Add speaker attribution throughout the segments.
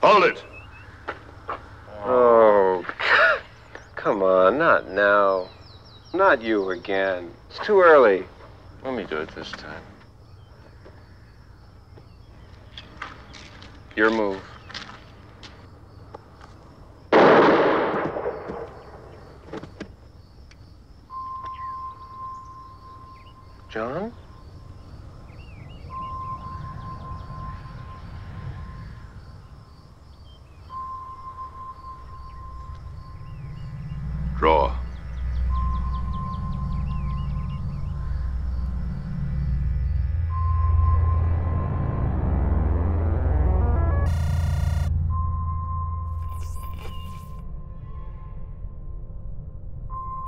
Speaker 1: Hold it.
Speaker 2: Oh, come on, not now. Not you again. It's too early.
Speaker 1: Let me do it this time.
Speaker 2: Your move. John?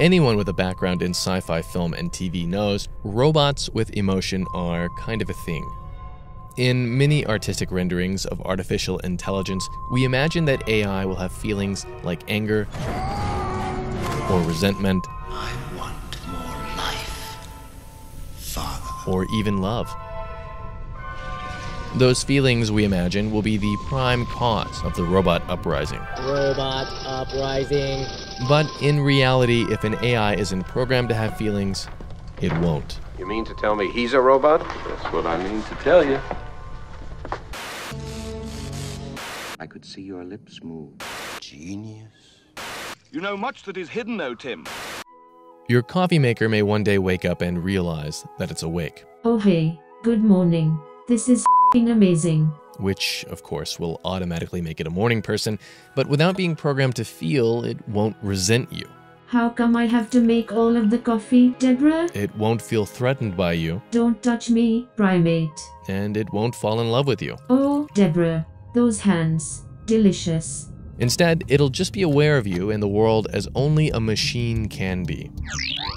Speaker 3: Anyone with a background in sci fi film and TV knows robots with emotion are kind of a thing. In many artistic renderings of artificial intelligence, we imagine that AI will have feelings like anger or resentment
Speaker 4: I want more life. Father.
Speaker 3: or even love. Those feelings, we imagine, will be the prime cause of the robot uprising.
Speaker 5: Robot uprising.
Speaker 3: But in reality, if an AI isn't programmed to have feelings, it won't.
Speaker 2: You mean to tell me he's a robot?
Speaker 1: That's what I mean to tell you.
Speaker 4: I could see your lips move. Genius.
Speaker 6: You know much that is hidden, though, Tim.
Speaker 3: Your coffee maker may one day wake up and realize that it's awake,
Speaker 7: Oh hey, good morning. This is fing amazing.
Speaker 3: which, of course, will automatically make it a morning person, but without being programmed to feel, it won't resent you.
Speaker 7: How come I have to make all of the coffee, Deborah?
Speaker 3: It won't feel threatened by you,
Speaker 7: Don't touch me, primate.
Speaker 3: and it won't fall in love with you.
Speaker 7: Oh, Deborah, those hands. Delicious.
Speaker 3: Instead, it'll just be aware of you and the world as only a machine can be.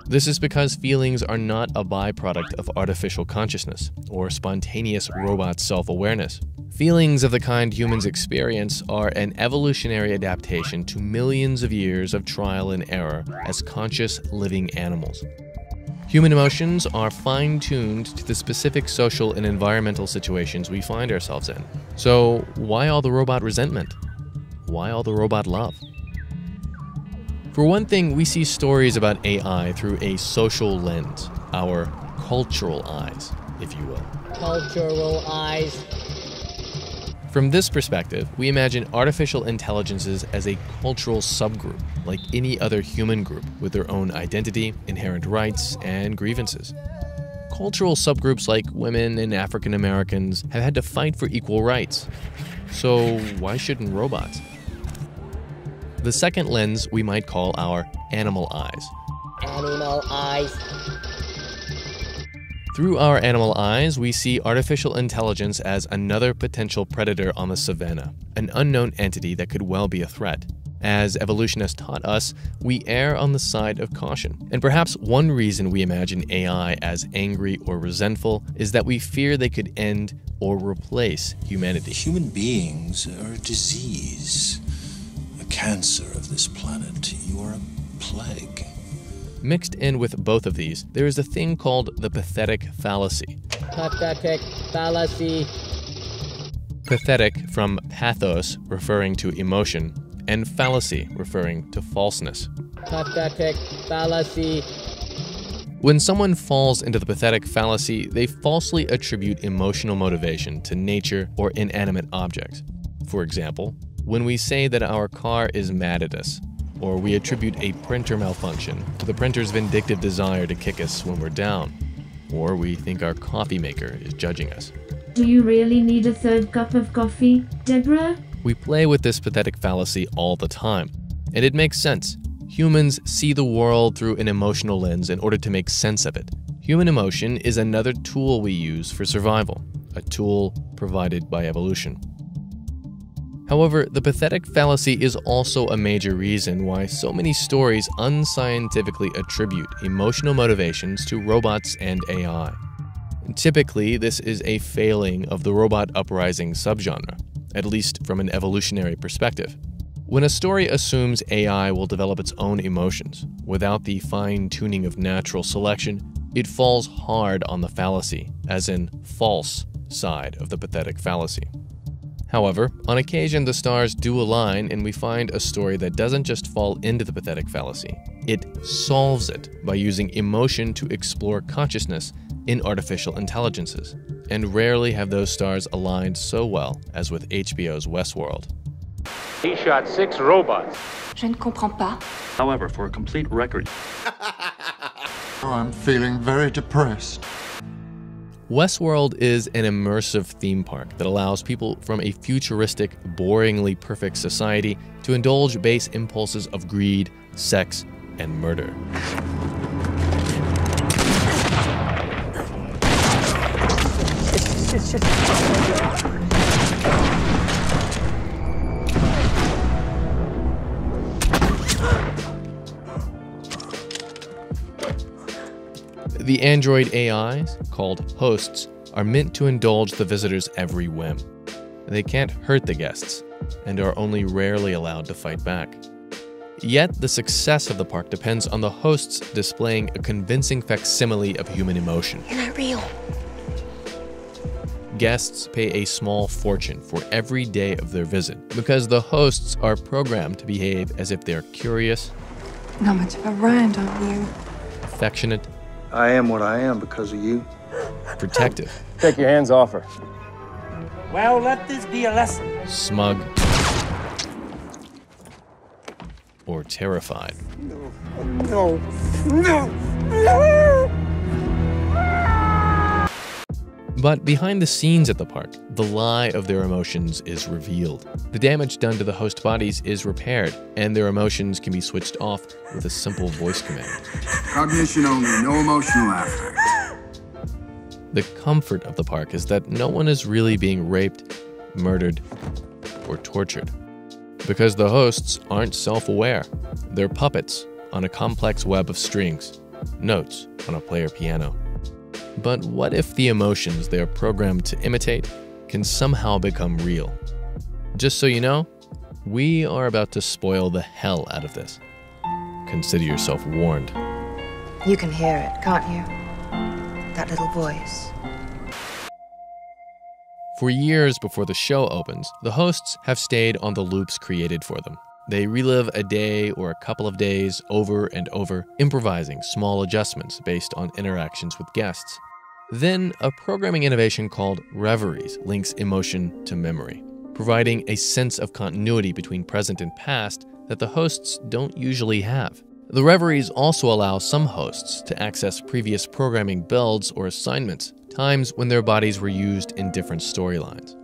Speaker 3: This is because feelings are not a byproduct of artificial consciousness or spontaneous robot self awareness. Feelings of the kind humans experience are an evolutionary adaptation to millions of years of trial and error as conscious living animals. Human emotions are fine tuned to the specific social and environmental situations we find ourselves in. So, why all the robot resentment? Why all the robot love? For one thing, we see stories about AI through a social lens, our cultural eyes, if you will.
Speaker 5: Cultural eyes.
Speaker 3: From this perspective, we imagine artificial intelligences as a cultural subgroup, like any other human group, with their own identity, inherent rights, and grievances. Cultural subgroups like women and African Americans have had to fight for equal rights. So, why shouldn't robots? The second lens we might call our animal eyes.
Speaker 5: Animal eyes.
Speaker 3: Through our animal eyes, we see artificial intelligence as another potential predator on the savannah, an unknown entity that could well be a threat. As evolution has taught us, we err on the side of caution. And perhaps one reason we imagine AI as angry or resentful is that we fear they could end or replace humanity.
Speaker 4: Human beings are a disease, a cancer of this planet. You are a plague.
Speaker 3: Mixed in with both of these, there is a thing called the pathetic fallacy.
Speaker 5: Pathetic fallacy.
Speaker 3: Pathetic from pathos, referring to emotion, and fallacy, referring to falseness.
Speaker 5: Pathetic fallacy.
Speaker 3: When someone falls into the pathetic fallacy, they falsely attribute emotional motivation to nature or inanimate objects. For example, when we say that our car is mad at us, or we attribute a printer malfunction to the printer's vindictive desire to kick us when we're down, or we think our coffee maker is judging us.
Speaker 7: Do you really need a third cup of coffee, Deborah?
Speaker 3: We play with this pathetic fallacy all the time, and it makes sense. Humans see the world through an emotional lens in order to make sense of it. Human emotion is another tool we use for survival, a tool provided by evolution. However, the pathetic fallacy is also a major reason why so many stories unscientifically attribute emotional motivations to robots and AI. Typically, this is a failing of the robot uprising subgenre, at least from an evolutionary perspective. When a story assumes AI will develop its own emotions without the fine tuning of natural selection, it falls hard on the fallacy, as in false, side of the pathetic fallacy. However, on occasion the stars do align and we find a story that doesn't just fall into the pathetic fallacy, it solves it by using emotion to explore consciousness in artificial intelligences. And rarely have those stars aligned so well as with HBO's Westworld.
Speaker 2: He shot six robots.
Speaker 8: Je ne comprends pas.
Speaker 6: However, for a complete record,
Speaker 9: I'm feeling very depressed.
Speaker 3: Westworld is an immersive theme park that allows people from a futuristic, boringly perfect society to indulge base impulses of greed, sex, and murder. The android AIs, called hosts, are meant to indulge the visitors' every whim. They can't hurt the guests, and are only rarely allowed to fight back. Yet, the success of the park depends on the hosts displaying a convincing facsimile of human emotion.
Speaker 8: You're not real.
Speaker 3: Guests pay a small fortune for every day of their visit because the hosts are programmed to behave as if they're curious,
Speaker 8: Not much of a rhyme, don't you?
Speaker 3: affectionate,
Speaker 10: I am what I am because of you.
Speaker 3: protective,
Speaker 2: Take your hands off her.
Speaker 11: Well, let this be a lesson.
Speaker 3: smug, or terrified.
Speaker 11: No. No. No.
Speaker 3: But behind the scenes at the park, the lie of their emotions is revealed. The damage done to the host bodies is repaired, and their emotions can be switched off with a simple voice command.
Speaker 12: Cognition only, no emotional affect.
Speaker 3: The comfort of the park is that no one is really being raped, murdered, or tortured. Because the hosts aren't self aware, they're puppets on a complex web of strings, notes on a player piano. But what if the emotions they are programmed to imitate can somehow become real? Just so you know, we are about to spoil the hell out of this. Consider yourself warned.
Speaker 8: You can hear it, can't you? That little voice.
Speaker 3: For years before the show opens, the hosts have stayed on the loops created for them. They relive a day or a couple of days over and over, improvising small adjustments based on interactions with guests. Then, a programming innovation called Reveries links emotion to memory, providing a sense of continuity between present and past that the hosts don't usually have. The Reveries also allow some hosts to access previous programming builds or assignments, times when their bodies were used in different storylines.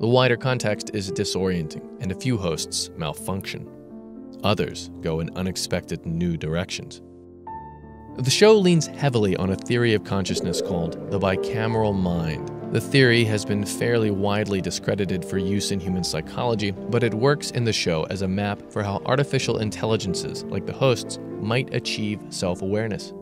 Speaker 3: The wider context is disorienting, and a few hosts malfunction. Others go in unexpected new directions. The show leans heavily on a theory of consciousness called the bicameral mind. The theory has been fairly widely discredited for use in human psychology, but it works in the show as a map for how artificial intelligences, like the hosts, might achieve self awareness.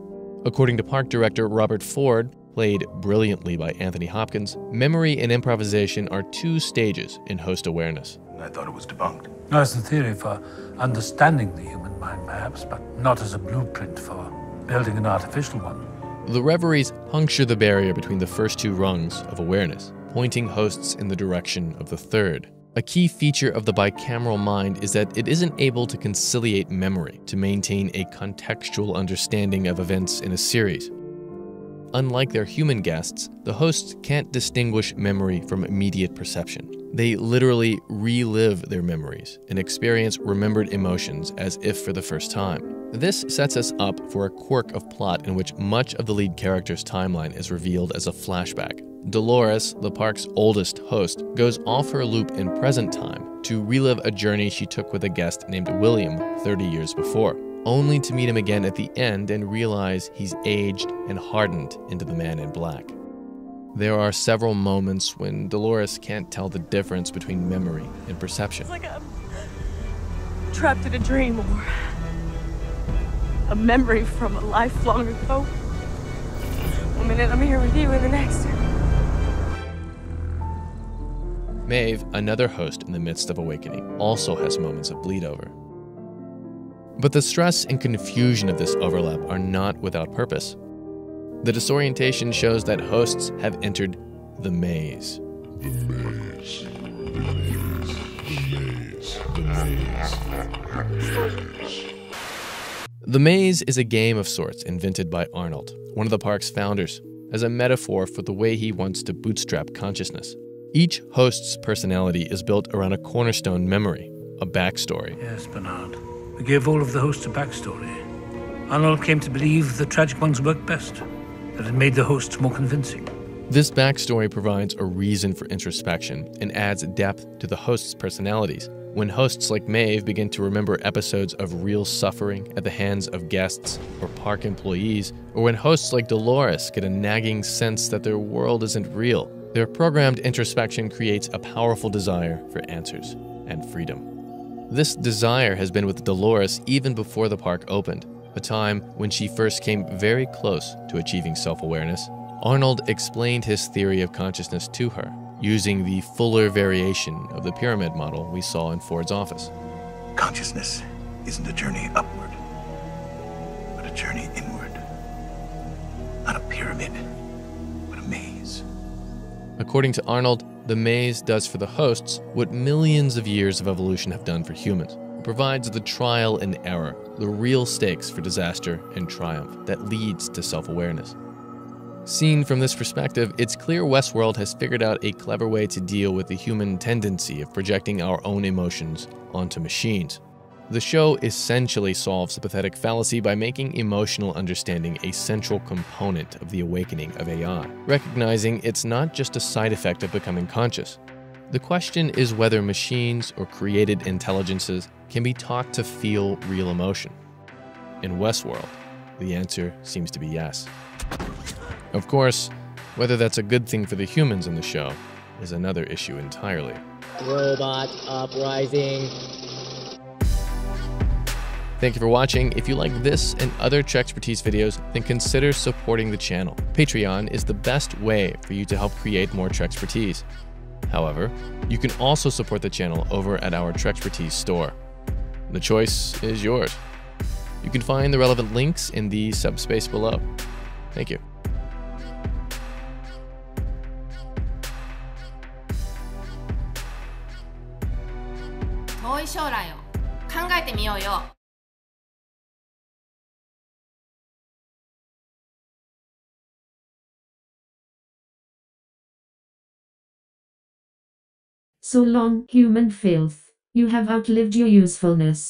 Speaker 3: According to park director Robert Ford, played brilliantly by Anthony Hopkins, memory and improvisation are two stages in host awareness.
Speaker 12: I thought it was debunked.
Speaker 11: No, it's a theory for understanding the human mind, perhaps, but not as a blueprint for building an artificial one.
Speaker 3: The reveries puncture the barrier between the first two rungs of awareness, pointing hosts in the direction of the third. A key feature of the bicameral mind is that it isn't able to conciliate memory to maintain a contextual understanding of events in a series. Unlike their human guests, the hosts can't distinguish memory from immediate perception. They literally relive their memories and experience remembered emotions as if for the first time. This sets us up for a quirk of plot in which much of the lead character's timeline is revealed as a flashback. Dolores, the park's oldest host, goes off her loop in present time to relive a journey she took with a guest named William 30 years before, only to meet him again at the end and realize he's aged and hardened into the man in black. There are several moments when Dolores can't tell the difference between memory and perception.
Speaker 13: It's like I'm trapped in a dream or a memory from a life long ago. One minute I'm here with you, and the next.
Speaker 3: Maeve, another host in the midst of awakening, also has moments of bleed over. But the stress and confusion of this overlap are not without purpose. The disorientation shows that hosts have entered the maze.
Speaker 9: The maze.
Speaker 3: The Maze is a game of sorts invented by Arnold, one of the park's founders, as a metaphor for the way he wants to bootstrap consciousness. Each host's personality is built around a cornerstone memory, a backstory.
Speaker 11: Yes, Bernard. We gave all of the hosts a backstory. Arnold came to believe the tragic ones worked best, that it made the hosts more convincing.
Speaker 3: This backstory provides a reason for introspection and adds depth to the hosts' personalities. When hosts like Maeve begin to remember episodes of real suffering at the hands of guests or park employees, or when hosts like Dolores get a nagging sense that their world isn't real, their programmed introspection creates a powerful desire for answers and freedom. This desire has been with Dolores even before the park opened, a time when she first came very close to achieving self awareness. Arnold explained his theory of consciousness to her, using the fuller variation of the pyramid model we saw in Ford's office.
Speaker 14: Consciousness isn't a journey upward, but a journey inward. Not a pyramid, but a maze.
Speaker 3: According to Arnold, the maze does for the hosts what millions of years of evolution have done for humans. It provides the trial and error, the real stakes for disaster and triumph that leads to self awareness. Seen from this perspective, it's clear Westworld has figured out a clever way to deal with the human tendency of projecting our own emotions onto machines. The show essentially solves the pathetic fallacy by making emotional understanding a central component of the awakening of AI, recognizing it's not just a side effect of becoming conscious. The question is whether machines or created intelligences can be taught to feel real emotion. In Westworld, the answer seems to be yes. Of course, whether that's a good thing for the humans in the show is another issue entirely.
Speaker 5: Robot uprising.
Speaker 3: Thank you for watching. If you like this and other Trekspertise videos, then consider supporting the channel. Patreon is the best way for you to help create more Trekspertise. However, you can also support the channel over at our Trekspertise store. The choice is yours. You can find the relevant links in the subspace below. Thank you.
Speaker 7: So long, human filth. You have outlived your usefulness.